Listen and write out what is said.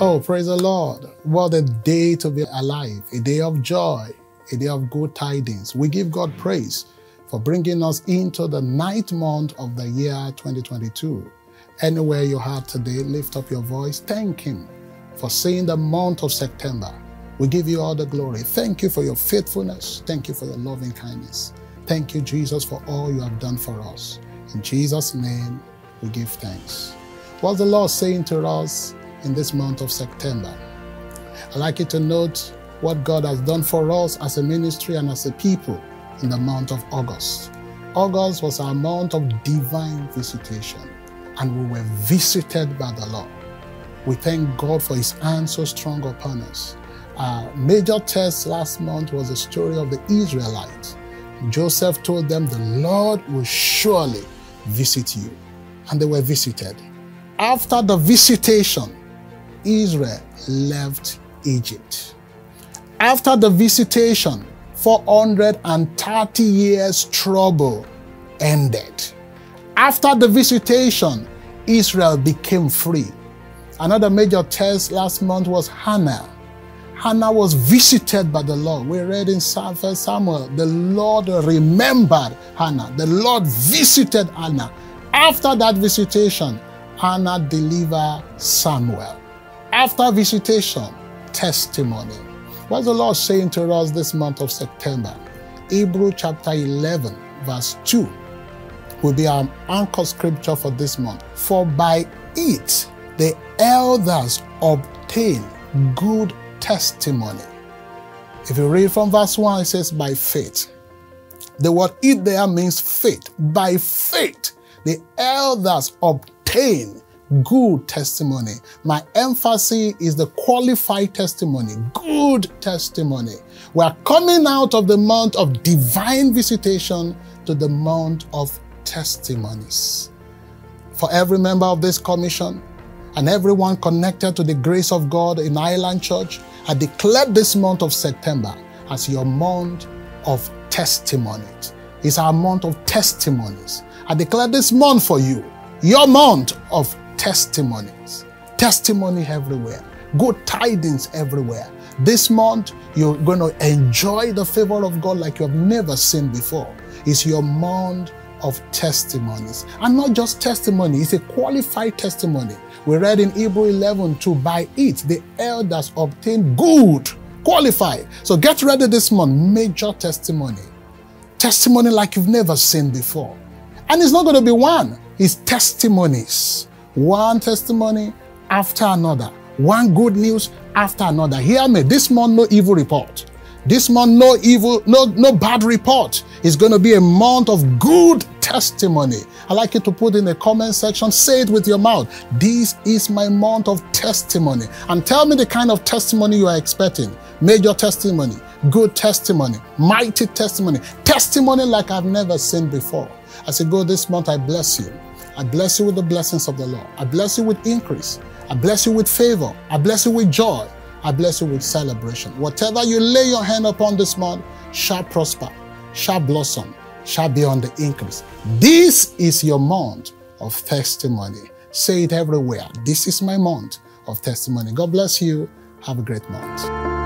Oh, praise the Lord. What a day to be alive, a day of joy, a day of good tidings. We give God praise for bringing us into the ninth month of the year 2022. Anywhere you are today, lift up your voice. Thank Him for seeing the month of September. We give you all the glory. Thank you for your faithfulness. Thank you for your loving kindness. Thank you, Jesus, for all you have done for us. In Jesus' name, we give thanks. What's the Lord saying to us in this month of September. I'd like you to note what God has done for us as a ministry and as a people in the month of August. August was our month of divine visitation, and we were visited by the Lord. We thank God for His hand so strong upon us. Our major test last month was the story of the Israelites. Joseph told them, The Lord will surely visit you. And they were visited. After the visitation, Israel left Egypt. After the visitation, 430 years trouble ended. After the visitation, Israel became free. Another major test last month was Hannah. Hannah was visited by the Lord. We read in Samuel, the Lord remembered Hannah. The Lord visited Hannah. After that visitation, Hannah delivered Samuel. After visitation, testimony. What's the Lord saying to us this month of September? Hebrew chapter 11, verse 2 will be our anchor scripture for this month. For by it the elders obtain good testimony. If you read from verse 1, it says, by faith. The word it there means faith. By faith, the elders obtain good testimony. My emphasis is the qualified testimony, good testimony. We are coming out of the month of divine visitation to the month of testimonies. For every member of this commission and everyone connected to the grace of God in Island Church, I declare this month of September as your month of testimonies. It's our month of testimonies. I declare this month for you, your month of testimonies. Testimony everywhere. Good tidings everywhere. This month, you're going to enjoy the favor of God like you have never seen before. It's your month of testimonies. And not just testimony, it's a qualified testimony. We read in Hebrew 11 to by it, the elders obtain good, qualified. So get ready this month, major testimony. Testimony like you've never seen before. And it's not going to be one, it's testimonies one testimony after another, one good news after another. Hear me, this month no evil report. This month no evil, no, no bad report. It's going to be a month of good testimony. I like you to put in the comment section, say it with your mouth. This is my month of testimony. And tell me the kind of testimony you are expecting. Major testimony, good testimony, mighty testimony, testimony like I've never seen before. As you go this month, I bless you. I bless you with the blessings of the Lord. I bless you with increase. I bless you with favor. I bless you with joy. I bless you with celebration. Whatever you lay your hand upon this month shall prosper, shall blossom, shall be on the increase. This is your month of testimony. Say it everywhere. This is my month of testimony. God bless you. Have a great month.